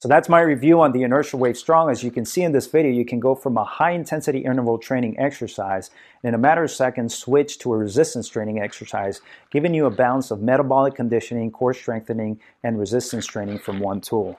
So that's my review on the Inertia Wave Strong. As you can see in this video, you can go from a high intensity interval training exercise and in a matter of seconds switch to a resistance training exercise, giving you a balance of metabolic conditioning, core strengthening, and resistance training from one tool.